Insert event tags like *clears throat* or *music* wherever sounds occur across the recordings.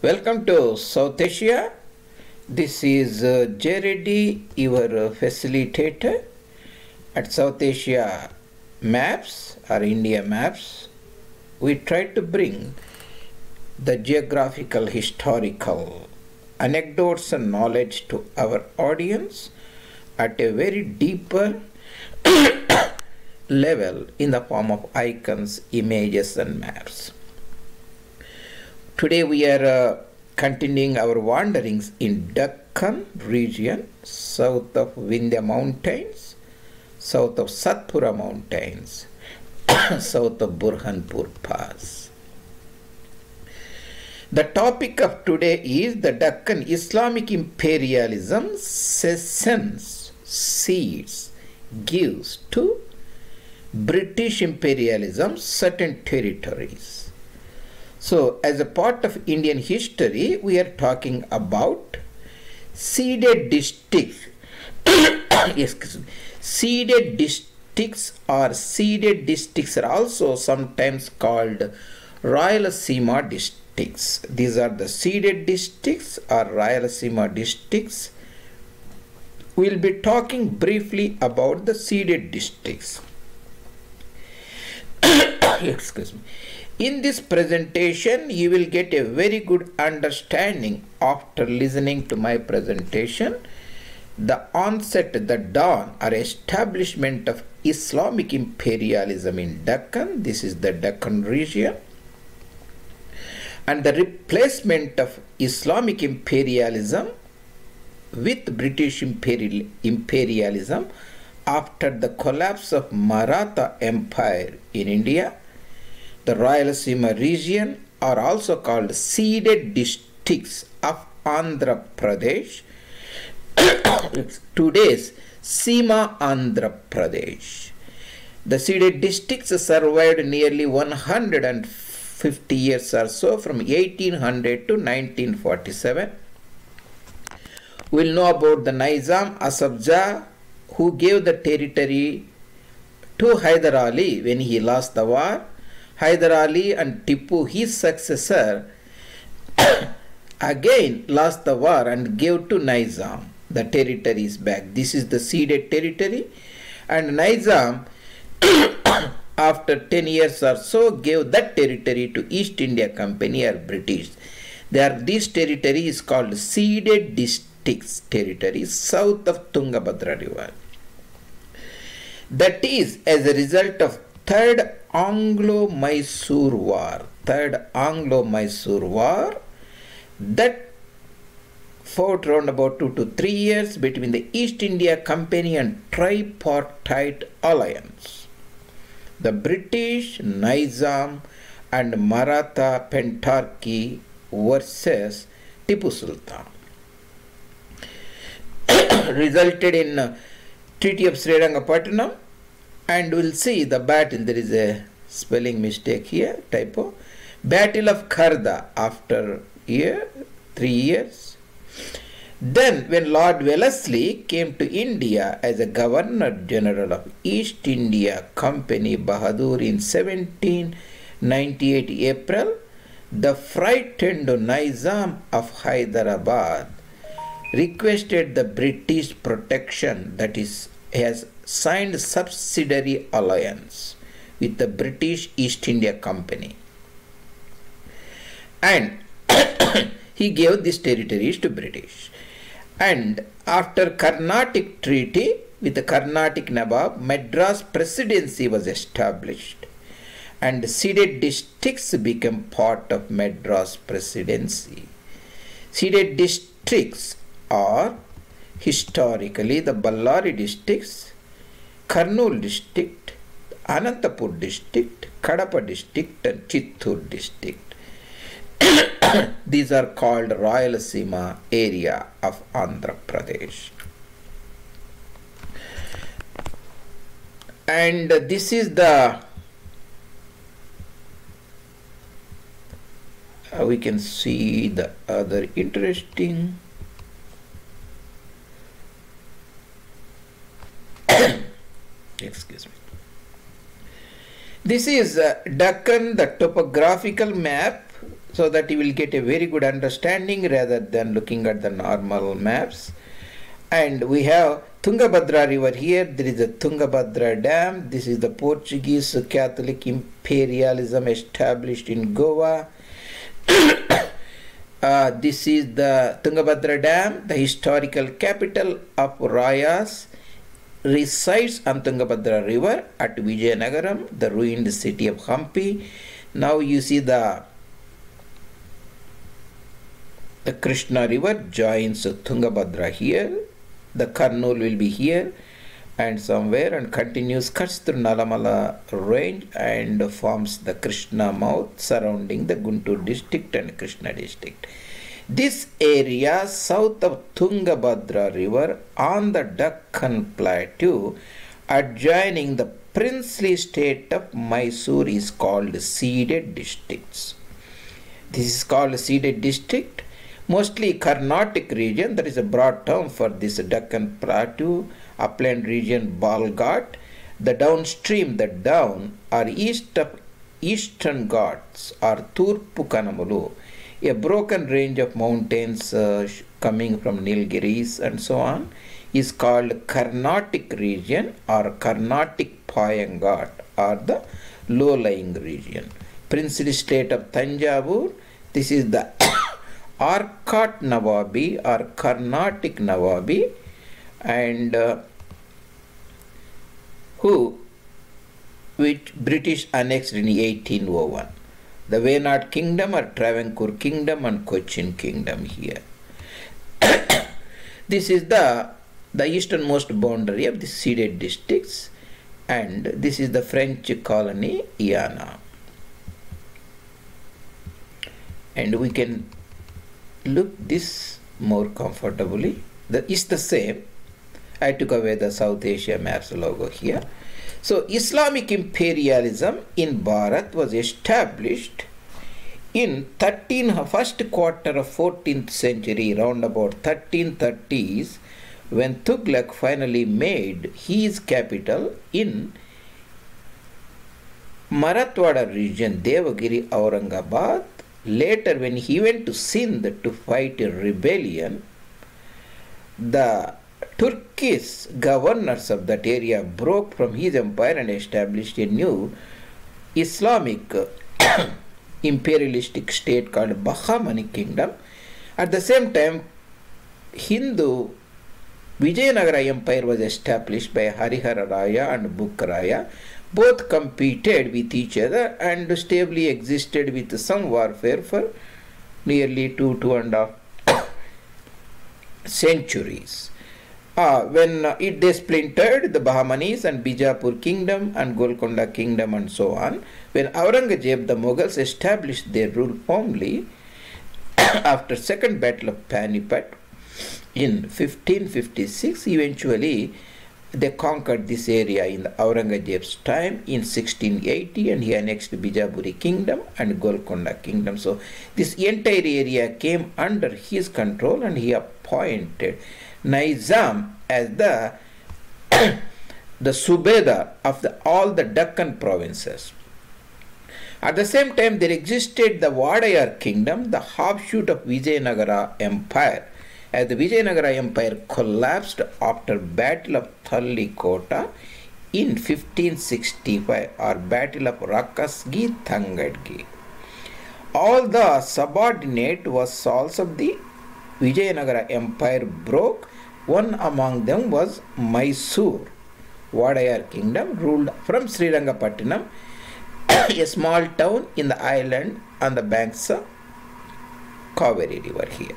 Welcome to South Asia. This is uh, Jay. Your facilitator at South Asia Maps or India Maps. We try to bring the geographical, historical anecdotes and knowledge to our audience at a very deeper *coughs* level in the form of icons, images, and maps. Today we are uh, continuing our wanderings in Deccan region, south of Vindhya Mountains, south of Satpura Mountains, *coughs* south of Burhanpur Pass. The topic of today is the Deccan Islamic imperialism sends seeds gives to British imperialism certain territories. So, as a part of Indian history, we are talking about ceded districts. *coughs* Excuse me. Ceded districts or ceded districts are also sometimes called royal Rayalaseema districts. These are the ceded districts or royal Rayalaseema districts. We'll be talking briefly about the ceded districts. *laughs* Excuse me. In this presentation, you will get a very good understanding after listening to my presentation. The onset, the dawn or establishment of Islamic imperialism in Deccan, this is the Deccan region, and the replacement of Islamic imperialism with British imperial, imperialism after the collapse of Maratha Empire in India the Rayalaseema region are also called ceded districts of Andhra Pradesh. *coughs* Today's Seema Andhra Pradesh. The ceded districts survived nearly 150 years or so from 1800 to 1947. We'll know about the Nizam Asaf Jah who gave the territory to Hyder Ali when he lost the war Hyder Ali and Tipu, his successor, again lost the war and gave to Nizam the territories back. This is the ceded territory, and Nizam, *coughs* after 10 years or so, gave that territory to East India Company or British. There, this territory is called ceded districts territory south of Tungabhadra river. That is as a result of third Anglo-Mysore War, third Anglo-Mysore War, that fought around about two to three years between the East India Company and tripartite alliance. The British, Nizam, and Maratha Pentarchy versus Tipu Sultan. *coughs* Resulted in Treaty of Srirangapatnam and we'll see the battle there is a spelling mistake here typo. Battle of kharda after year three years. Then when lord wellesley came to india as a governor general of east india company bahadur in 1798 april the frightened nizam of hyderabad requested the british protection that is has signed subsidiary alliance with the British East India Company. And *coughs* he gave these territories to British. And after Carnatic Treaty with the Carnatic Nawab, Madras Presidency was established and ceded districts became part of Madras Presidency. Ceded districts are historically the Ballari districts, Kurnool district, Anantapur district, Kadapa district and Chittoor district. These are called Rayalaseema area of Andhra Pradesh. And this is the uh, we can see the other interesting this is uh, Deccan the topographical map so that you will get a very good understanding rather than looking at the normal maps. And we have Tungabhadra river here. There is a Tungabhadra dam. This is the Portuguese Catholic imperialism established in Goa. *coughs* uh, this is the Tungabhadra dam, the historical capital of Rayas resides on Tungabhadra river at Vijayanagaram, the ruined city of Hampi. Now you see the the Krishna river joins Tungabhadra here. The Kurnool will be here and somewhere and continues cuts through Nalamala range and forms the Krishna mouth surrounding the Guntur district and Krishna district. This area south of Tungabhadra river on the Deccan plateau adjoining the princely state of Mysore is called ceded districts. This is called ceded district mostly Carnatic region, that is a broad term for this Deccan Plateau, upland region Balghat, the downstream, the down or east of eastern Ghats or Turpu a broken range of mountains uh, coming from Nilgiris and so on, is called Carnatic region or Carnatic Payangat or the low-lying region. Princely state of Tanjavur, this is the *coughs* Arcot Nawabi or Carnatic Nawabi and uh, who which British annexed in 1801. The Wayanad Kingdom or Travancore Kingdom and Cochin Kingdom here. *coughs* this is the the easternmost boundary of the ceded districts and this is the French colony Iana. And we can look this more comfortably. The is the same. I took away the South Asia maps logo here. So Islamic imperialism in Bharat was established in 13 first quarter of 14th century, round about 1330s, when Tughlaq finally made his capital in Marathwada region, Devagiri, Aurangabad, Later, when he went to Sindh to fight a rebellion, the Turkish governors of that area broke from his empire and established a new Islamic *coughs* imperialistic state called Bahamani Kingdom. At the same time, Hindu Vijayanagara Empire was established by Harihara Raya and Bukkaraya both competed with each other and stably existed with some warfare for nearly two, two and a half *coughs* centuries. Uh, when it they splintered, the Bahamanis and Bijapur kingdom and Golconda kingdom and so on, when Aurangzeb, the Mughals established their rule firmly *coughs* after second battle of Panipat in 1556, eventually they conquered this area in Aurangzeb's time in 1680 and he annexed Bijapuri kingdom and Golconda kingdom. So this entire area came under his control and he appointed Nizam as the *coughs* the Subedar of the, all the Deccan provinces. At the same time, there existed the Wadayar kingdom, the offshoot of Vijayanagara empire, as the Vijayanagara Empire collapsed after Battle of Thallikota in 1565 or Battle of Rakasgi Thangadgi. All the subordinate vassals of the Vijayanagara Empire broke. One among them was Mysore, Wadayar kingdom, ruled from Srirangapattinam, a small town in the island on the banks of Kaveri river here.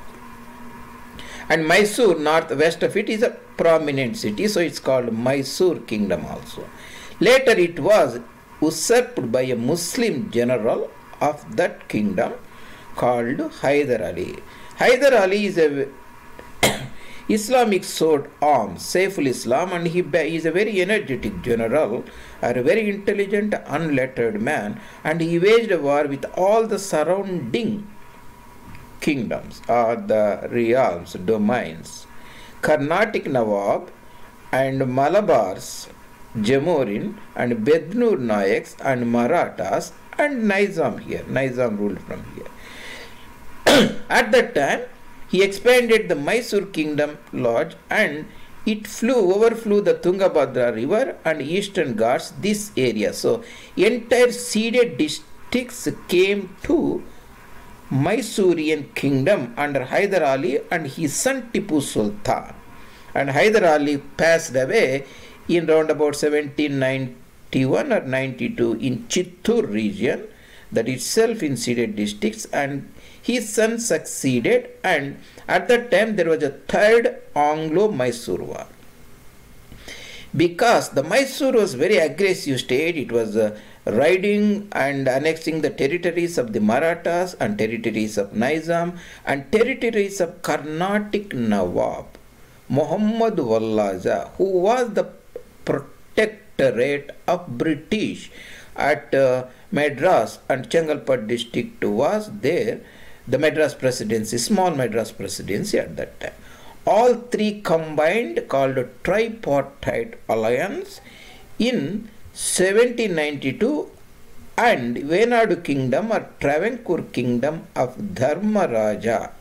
And Mysore northwest of it is a prominent city so it's called Mysore kingdom also. Later it was usurped by a Muslim general of that kingdom called Hyder Ali Hyder Ali is a *coughs* Islamic sword arm, Saiful Islam, and he is a very energetic general, and a very intelligent, unlettered man, and he waged a war with all the surrounding kingdoms or the realms, domains. Carnatic Nawab and Malabars, Zamorin and Bednur Nayaks and Marathas and Nizam here. Nizam ruled from here. At that time, he expanded the Mysore kingdom lodge and it flew, overflew the Tungabhadra river and eastern Ghats, this area. So, entire ceded districts came to Mysorean kingdom under Hyder Ali and his son Tipu Sultan. And Hyder Ali passed away in round about 1791 or 92 in Chittur region, that itself in ceded districts, and his son succeeded. And at that time, there was a third Anglo Mysore war because the Mysore was very aggressive state. It was uh, riding and annexing the territories of the Marathas and territories of Nizam and territories of Carnatic Nawab Muhammad Wallaja, who was the protectorate of British at uh, Madras and Chengalpat district was there. The Madras presidency, small Madras presidency at that time. All three combined called a tripartite alliance in 1792 and Venadu kingdom or Travancore kingdom of Dharmaraja.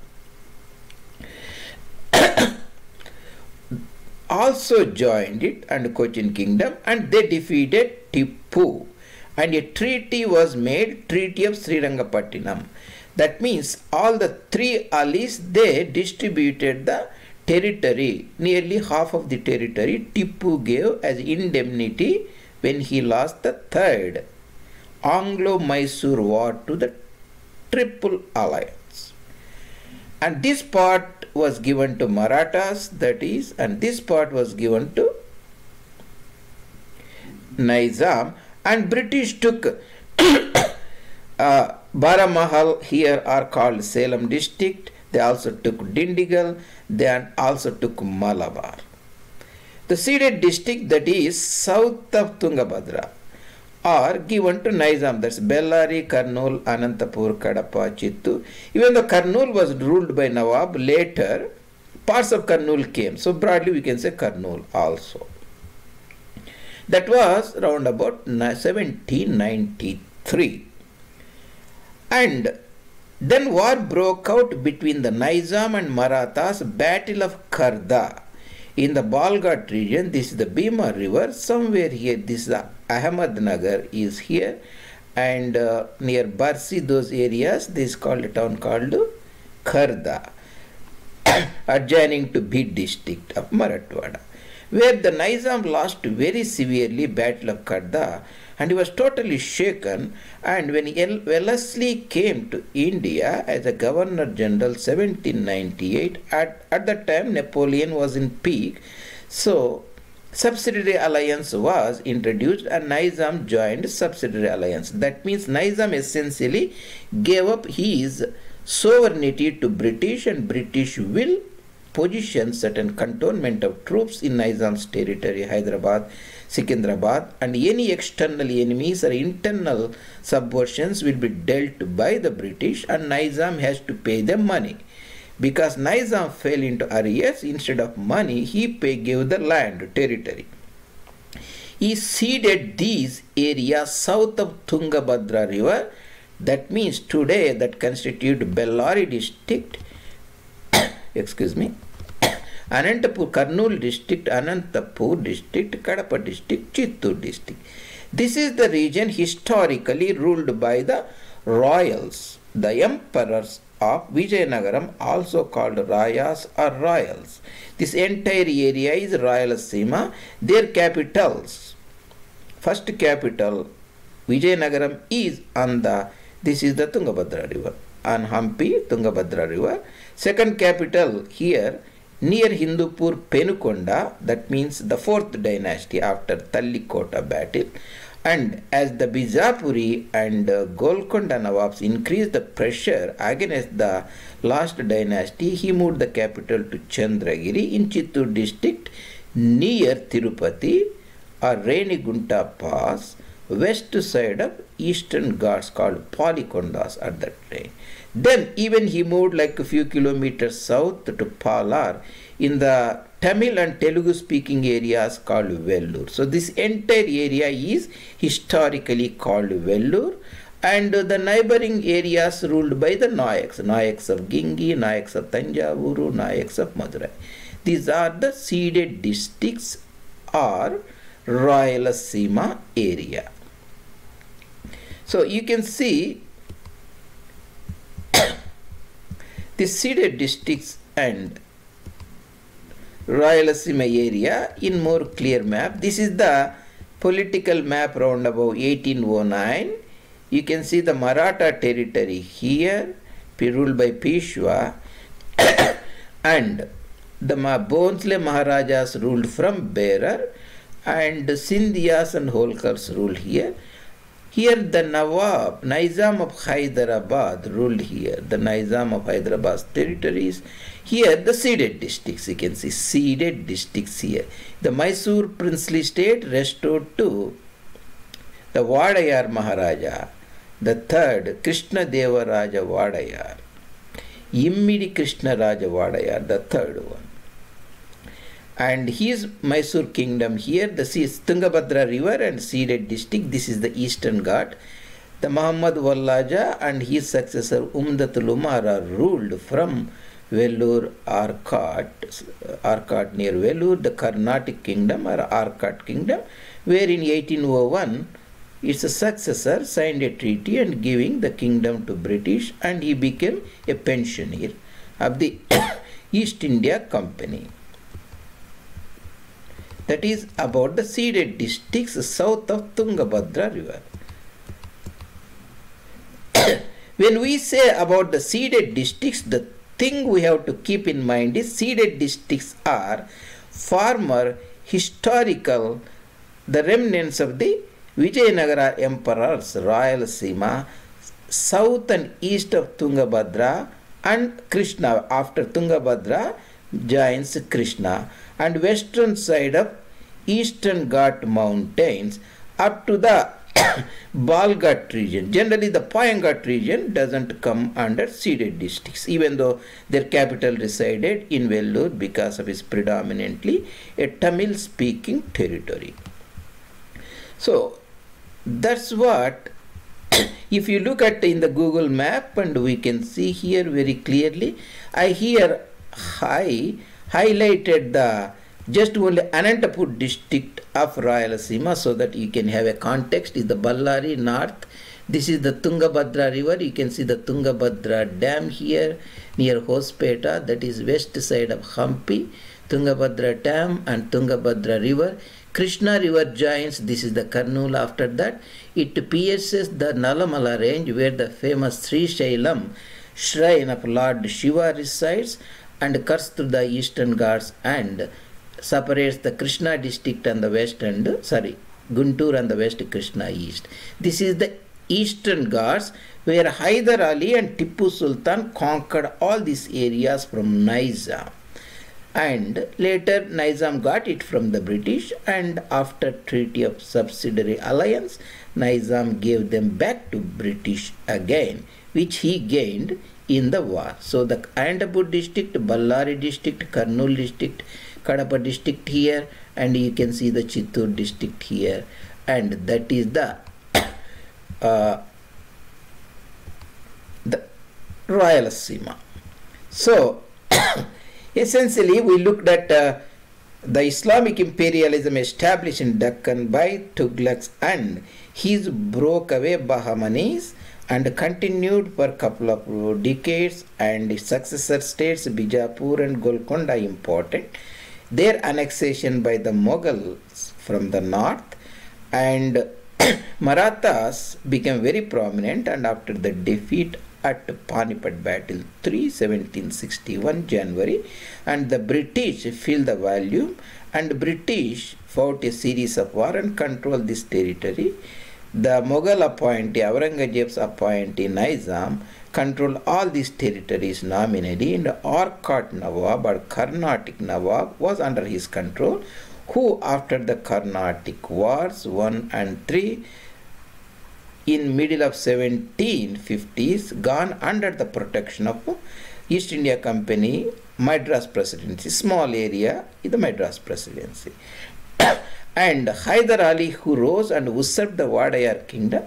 *coughs* Also joined it and Cochin kingdom and they defeated Tipu. And a treaty was made treaty of Srirangapattinam that means all the three allies they distributed the territory, nearly half of the territory, Tipu gave as indemnity when he lost the third. Anglo-Mysore war to the Triple Alliance. And this part was given to Marathas, that is, and this part was given to Nizam, and British took uh, Baramahal here are called Salem district. They also took Dindigul they also took Malabar. The ceded district that is south of Tungabhadra are given to Nizam, that's Bellary, Kurnool, Anantapur, Kadapa, Chittu. Even though Kurnool was ruled by Nawab, later parts of Kurnool came. So broadly we can say Kurnool also. That was around about 1793. And then war broke out between the Nizam and Marathas, Battle of Karda in the Balghat region. This is the Bhima River. Somewhere here, this is the Ahmednagar is here, and uh, near Barsi, those areas, this is called a town called Karda, *coughs* adjoining to Bid district of Marathwada, where the Nizam lost very severely Battle of Karda and he was totally shaken. And when Wellesley came to India as a Governor General 1798, at, at that time Napoleon was in peak, so subsidiary alliance was introduced and Nizam joined subsidiary alliance. That means Nizam essentially gave up his sovereignty to British and British will position certain cantonment of troops in Nizam's territory, Hyderabad, Secunderabad, and any external enemies or internal subversions will be dealt by the British, and Nizam has to pay them money. Because Nizam fell into arrears, instead of money, he pay, gave the land, territory. He ceded these areas south of Tungabhadra river, that means today that constitute Bellary district, excuse me, *coughs* Anantapur, Kurnool district, Anantapur district, Kadapa district, Chittur district. This is the region historically ruled by the royals, the emperors of Vijayanagaram, also called Rayas or royals. This entire area is Rayalaseema. Their capitals, first capital, Vijayanagaram is on the, this is the Tungabhadra river, on Hampi, Tungabhadra river. Second capital here, near Hindupur Penukonda, that means the fourth dynasty after Tallikota battle. And as the Bijapuri and uh, Golconda Nawabs increased the pressure against the last dynasty, he moved the capital to Chandragiri in Chittur district near Tirupati or Renigunta Pass, west side of eastern Ghats called Palikondas at that time. Then even he moved like a few kilometers south to Palar in the Tamil and Telugu speaking areas called Vellore. So this entire area is historically called Vellore and the neighboring areas ruled by the Nayaks, Nayaks of Gingi, Nayaks of Tanjavuru, Nayaks of Madurai. These are the ceded districts or Rayalaseema area. So you can see the ceded districts and Rayalaseema area in more clear map. This is the political map round about 1809. You can see the Maratha territory here, ruled by Peshwa, *coughs* and the Bhonsle Maharajas ruled from Berar, and Sindhyas and Holkars ruled here. Here the Nawab, Nizam of Hyderabad ruled here, the Nizam of Hyderabad's territories. Here the ceded districts, you can see ceded districts here. The Mysore princely state restored to the Wadayar Maharaja, the third Krishna Deva Raja Wadayar, Immidi Krishna Raja Wadayar, the third one and his Mysore kingdom here, the sea is Tungabhadra river and ceded district. This is the eastern Ghat. The Muhammad Wallaja and his successor Umdatul Umara ruled from Vellore Arcot, Arcot near Vellore, the Carnatic kingdom or Arcot kingdom, where in 1801 its successor signed a treaty and giving the kingdom to British and he became a pensioner of the *coughs* East India Company that is about the ceded districts south of Tungabhadra river. *coughs* when we say about the ceded districts, the thing we have to keep in mind is ceded districts are former historical, the remnants of the Vijayanagara emperors, Rayalaseema, south and east of Tungabhadra and Krishna after Tungabhadra joins Krishna and western side of eastern Ghat mountains up to the *coughs* Balghat region. Generally, the Payangat region doesn't come under ceded districts, even though their capital resided in Vellore because of its predominantly a Tamil speaking territory. So, that's what *coughs* if you look at in the Google map and we can see here very clearly, I here high highlighted the just only Anantapur district of Rayalaseema so that you can have a context is the Ballari north. This is the Tungabhadra river. You can see the Tungabhadra dam here near Hospeta that is west side of Hampi. Tungabhadra dam and Tungabhadra river. Krishna river joins, this is the Kurnool after that. It pierces the Nalamala range where the famous Sri Shailam shrine of Lord Shiva resides and cuts through the eastern Ghats and separates the Krishna district on the west and sorry Guntur on the west, Krishna east. This is the eastern Ghats where Hyder Ali and Tipu Sultan conquered all these areas from Nizam. And later Nizam got it from the British and after treaty of subsidiary alliance, Nizam gave them back to British again, which he gained in the war. So the Anandapur district, Ballari district, Kurnool district, Kadapa district here and you can see the Chittur district here and that is the *coughs* uh, the Rayalaseema. So *coughs* essentially we looked at uh, the Islamic imperialism established in Deccan by Tughlaqs and his broke away Bahmanis and continued for a couple of decades and successor states Bijapur and Golconda important their annexation by the Mughals from the north and *clears throat* Marathas became very prominent and after the defeat at Panipat battle 3 1761 January and the British filled the volume and British fought a series of war and controlled this territory. The Mughal appointee Aurangzeb's appointee Nizam controlled all these territories nominally and Arcot Nawab or Carnatic Nawab was under his control who after the Carnatic Wars 1 and 3 in middle of 1750s gone under the protection of East India Company Madras Presidency, small area in the Madras Presidency. *coughs* and Hyder Ali who rose and usurped the Wadayar kingdom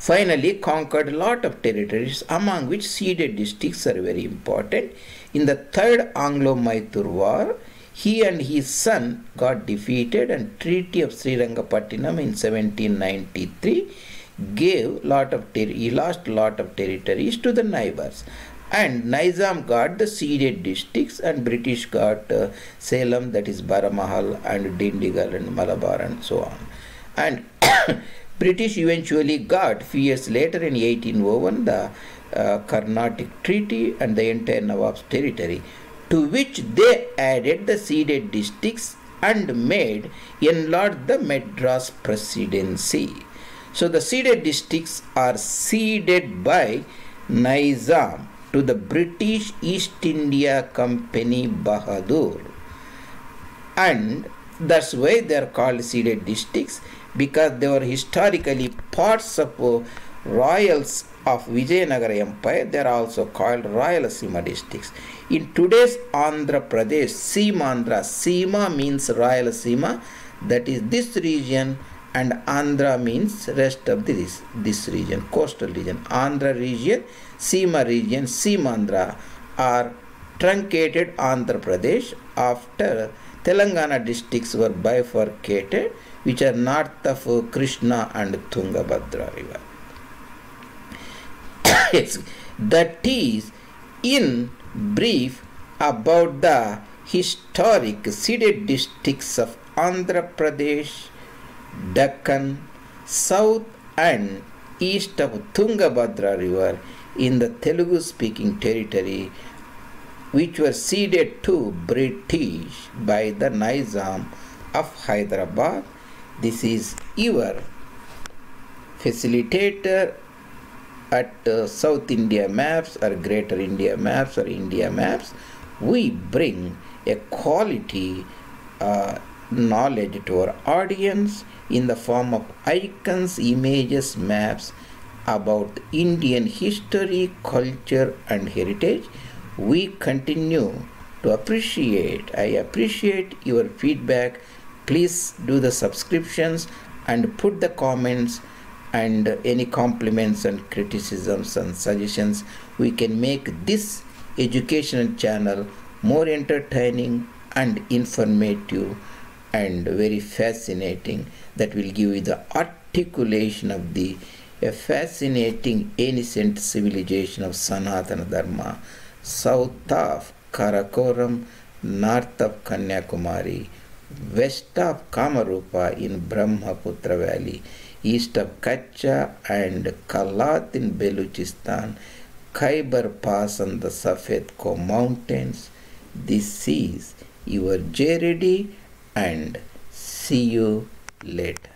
finally conquered a lot of territories, among which ceded districts are very important. In the Third Anglo-Mysore War, he and his son got defeated and Treaty of Srirangapattinam in 1793 gave lot of he lost lot of territories to the neighbors and Nizam got the ceded districts and British got uh, Salem that is Baramahal and Dindigul and Malabar and so on and British eventually got few years later in 1801 the uh, Carnatic Treaty and the entire Nawab's territory to which they added the ceded districts and made enlarged the Madras Presidency. So the ceded districts are ceded by Nizam to the British East India Company Bahadur. And that's why they are called ceded districts because they were historically parts of uh, royals of Vijayanagara Empire. They are also called Rayalaseema districts. In today's Andhra Pradesh, Seemandhra, Seema means Rayalaseema, that is this region, and Andhra means rest of this, this region, coastal region. Andhra region, Seema region, Seemandhra are truncated Andhra Pradesh after Telangana districts were bifurcated, which are north of Krishna and Tungabhadra river. *coughs* that is in brief about the historic ceded districts of Andhra Pradesh, Deccan, south and east of Tungabhadra river in the Telugu speaking territory which were ceded to British by the Nizam of Hyderabad. This is your facilitator at uh, South India maps or Greater India maps or India maps. We bring a quality uh, knowledge to our audience in the form of icons, images, maps about Indian history, culture, and heritage we continue to appreciate i appreciate your feedback please do the subscriptions and put the comments and any compliments and criticisms and suggestions. We can make this educational channel more entertaining and informative and very fascinating that will give you the articulation of the fascinating ancient civilization of sanatana dharma south of Karakoram, north of Kanyakumari, west of Kamarupa in Brahmaputra Valley, east of Kacha and Kalat in Beluchistan, Khyber Pass on the Safed Koh Mountains. This is your JRD and see you later.